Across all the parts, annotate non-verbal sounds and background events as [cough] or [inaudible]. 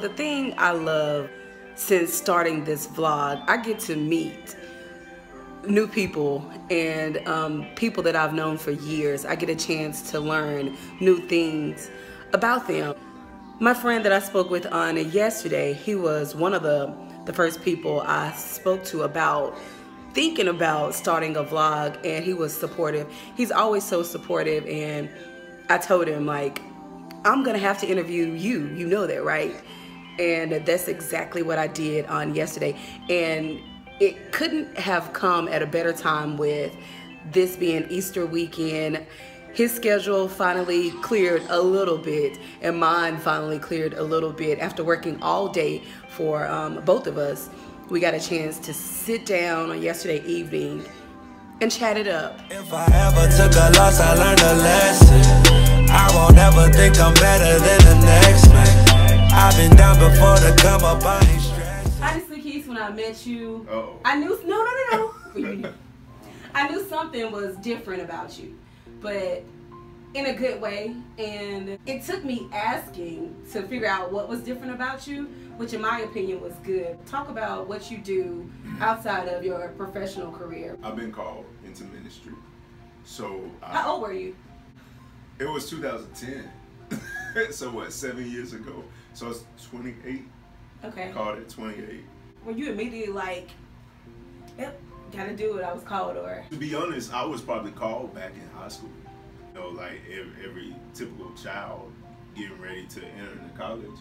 The thing I love since starting this vlog, I get to meet new people and um, people that I've known for years. I get a chance to learn new things about them. My friend that I spoke with on yesterday, he was one of the, the first people I spoke to about thinking about starting a vlog and he was supportive. He's always so supportive and I told him like, I'm gonna have to interview you, you know that, right? And that's exactly what I did on yesterday. And it couldn't have come at a better time with this being Easter weekend. His schedule finally cleared a little bit, and mine finally cleared a little bit after working all day for um, both of us we got a chance to sit down on yesterday evening and chat it up. If I ever took a loss, I learned a lesson. I won't ever think I'm better than the next man. I've been down before to come up, I ain't stressed. Honestly, Keith, when I met you, uh -oh. I knew, no, no, no, no. [laughs] [laughs] I knew something was different about you. But in a good way. And it took me asking to figure out what was different about you, which in my opinion was good. Talk about what you do outside of your professional career. I've been called into ministry. So How old were you? It was 2010. [laughs] so what, seven years ago? So it's 28. Okay. I Called it 28. Were you immediately like, yep, gotta do what I was called or? To be honest, I was probably called back in high school. You know, like every, every typical child getting ready to enter into college,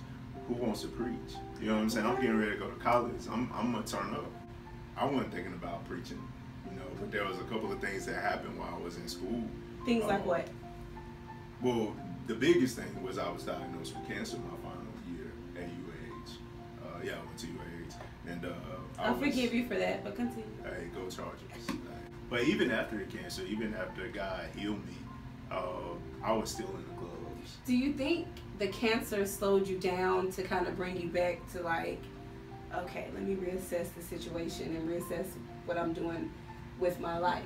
who wants to preach? You know what I'm saying? I'm getting ready to go to college. I'm, I'm gonna turn up. I wasn't thinking about preaching, you know, but there was a couple of things that happened while I was in school. Things um, like what? Well, the biggest thing was I was diagnosed with cancer my yeah, I went to UAH, and uh, I will forgive you for that, but continue. Hey, go Chargers. But even after the cancer, even after God healed me, uh, I was still in the gloves. Do you think the cancer slowed you down to kind of bring you back to like, okay, let me reassess the situation and reassess what I'm doing with my life?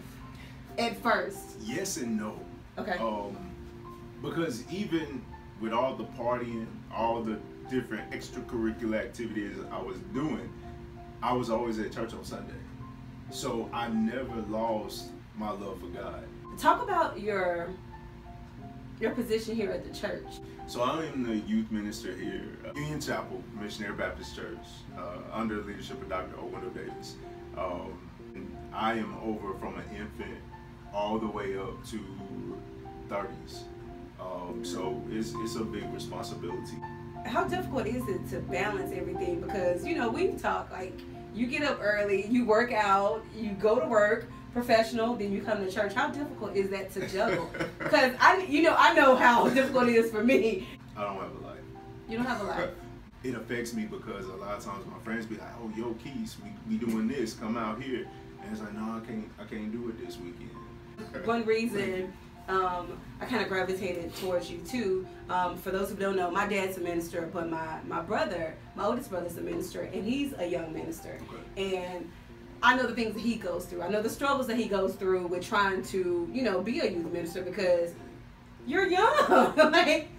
At first. Yes and no. Okay. Um, because even with all the partying, all the different extracurricular activities I was doing, I was always at church on Sunday. So I never lost my love for God. Talk about your your position here at the church. So I'm the youth minister here, uh, Union Chapel Missionary Baptist Church, uh, under the leadership of Dr. Owendo Davis. Um, I am over from an infant all the way up to 30s. Um, so it's, it's a big responsibility. How difficult is it to balance everything? Because, you know, we've talked like you get up early, you work out, you go to work, professional, then you come to church. How difficult is that to juggle? [laughs] Because I, you know, I know how [laughs] difficult it is for me. I don't have a life. You don't have a life. [laughs] it affects me because a lot of times my friends be like, "Oh, yo, Keys, we, we doing this. Come out here," and it's like, "No, I can't. I can't do it this weekend." One reason um, I kind of gravitated towards you too. Um, for those who don't know, my dad's a minister, but my my brother, my oldest brother's a minister, and he's a young minister, okay. and I know the things that he goes through. I know the struggles that he goes through with trying to, you know, be a youth minister because you're young. [laughs] like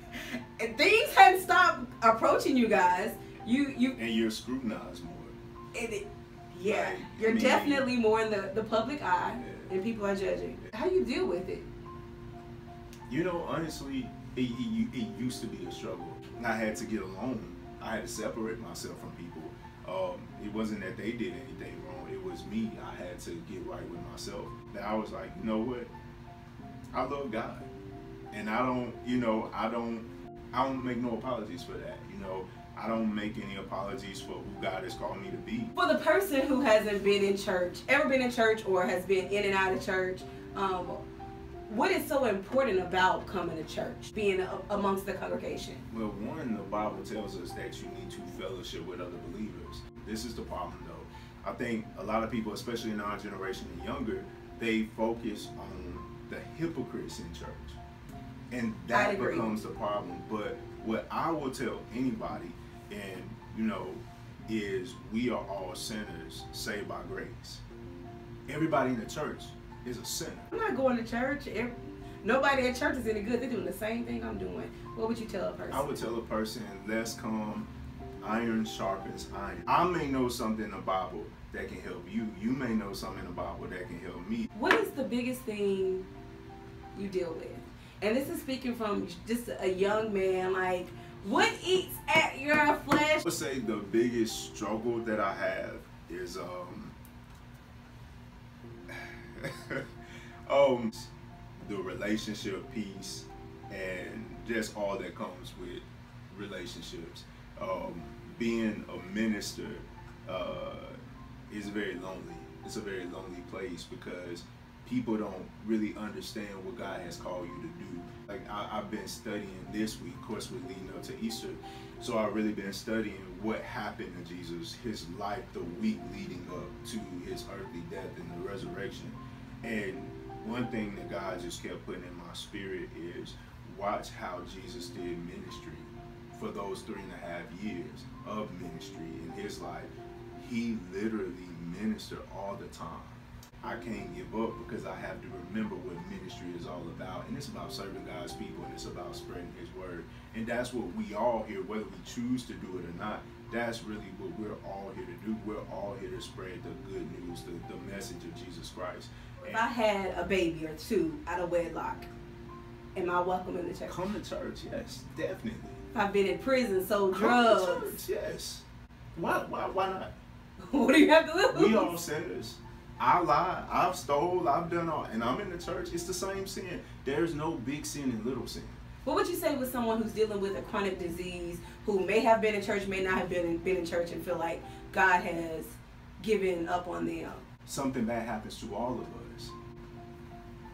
things hadn't stopped approaching you guys. You you and you're scrutinized more. It, yeah, like, you're I mean, definitely more in the, the public eye, yeah. and people are judging. How you deal with it? You know, honestly, it, it, it used to be a struggle. I had to get alone. I had to separate myself from people. Um, it wasn't that they did anything wrong. It was me. I had to get right with myself. That I was like, you know what? I love God, and I don't, you know, I don't, I don't make no apologies for that. You know, I don't make any apologies for who God has called me to be. For the person who hasn't been in church, ever been in church, or has been in and out of church, um, what is so important about coming to church, being a, amongst the congregation? Well, one, the Bible tells us that you need to fellowship with other believers. This is the problem, though. I think a lot of people, especially in our generation and younger, they focus on the hypocrites in church. And that becomes the problem. But what I will tell anybody, and you know, is we are all sinners saved by grace. Everybody in the church is a sinner. I'm not going to church. Every, nobody at church is any good. They're doing the same thing I'm doing. What would you tell a person? I would tell a person, let's come iron sharpens iron. I may know something in the Bible that can help you. You may know something in the Bible that can help me. What is the biggest thing you deal with? And this is speaking from just a young man, like, what eats at your flesh? I would say the biggest struggle that I have is um [laughs] um the relationship piece and just all that comes with relationships. Um, being a minister uh, is very lonely. It's a very lonely place because people don't really understand what God has called you to do. Like I, have been studying this week, of course, we're leading up to Easter. So I've really been studying what happened to Jesus, his life, the week leading up to his earthly death and the resurrection. And one thing that God just kept putting in my spirit is watch how Jesus did ministry for those three and a half years of ministry in his life. He literally ministered all the time. I can't give up because I have to remember what ministry is all about. And it's about serving God's people and it's about spreading his word. And that's what we all here, whether we choose to do it or not, that's really what we're all here to do. We're all here to spread the good news, the, the message of Jesus Christ. If I had a baby or two out of wedlock, am I welcome in the church? Come to church, yes, definitely. If I've been in prison, sold Come drugs. to church, yes. Why, why, why not? [laughs] what do you have to lose? We all sinners. I lie, I've stole, I've done all, and I'm in the church. It's the same sin. There's no big sin and little sin. What would you say with someone who's dealing with a chronic disease, who may have been in church, may not have been in, been in church, and feel like God has given up on them? Something bad happens to all of us.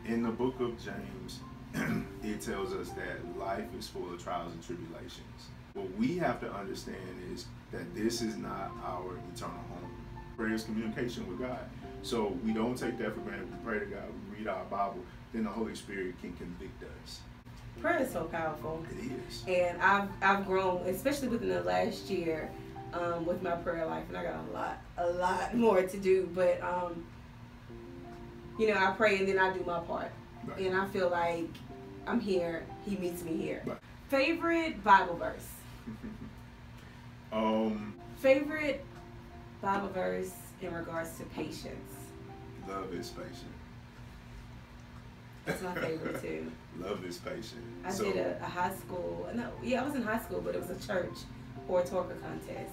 In the book of James, [clears throat] it tells us that life is full of trials and tribulations. What we have to understand is that this is not our eternal home. Prayer is communication with God. So we don't take that for granted. We pray to God, we read our Bible, then the Holy Spirit can convict us. Prayer is so powerful. It is. And I've I've grown, especially within the last year, um, with my prayer life, and I got a lot a lot [laughs] more to do. But um, you know, I pray and then I do my part, right. and I feel like I'm here. He meets me here. Right. Favorite Bible verse. [laughs] um. Favorite Bible verse in regards to patience. Love is patient. That's my favorite too. [laughs] Love is patient. I so, did a, a, high school. No, yeah, I was in high school, but it was a church oratorical contest.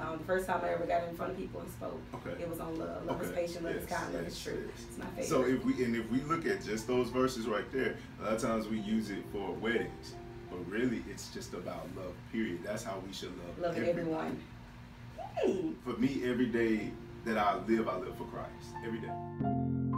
Um, the first time I ever got in front of people and spoke, okay. it was on love. Love okay. is patient, love yes, is kind, love yes, is true. Yes. It's my favorite. So if we and if we look at just those verses right there, a lot of times we use it for weddings, but really it's just about love. Period. That's how we should love. Love everyone. everyone. For me, every day that I live, I live for Christ every day.